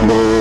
Mm-hmm.